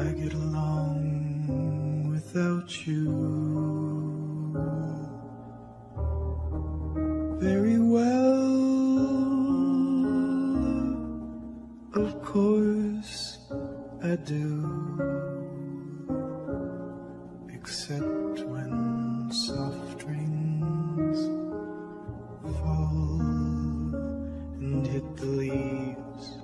I get along without you very well. Of course I do, except when soft rings fall and hit the leaves.